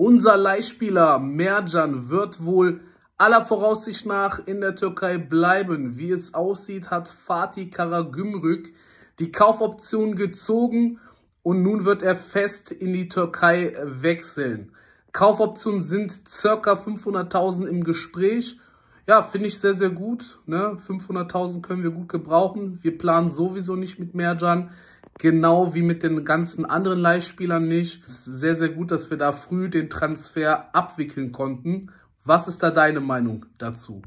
Unser Leihspieler Mercan wird wohl aller Voraussicht nach in der Türkei bleiben. Wie es aussieht, hat Fatih Karagümrük die Kaufoption gezogen und nun wird er fest in die Türkei wechseln. Kaufoptionen sind circa 500.000 im Gespräch. Ja, finde ich sehr, sehr gut. Ne? 500.000 können wir gut gebrauchen. Wir planen sowieso nicht mit Merjan. Genau wie mit den ganzen anderen Leihspielern nicht. Es ist sehr, sehr gut, dass wir da früh den Transfer abwickeln konnten. Was ist da deine Meinung dazu?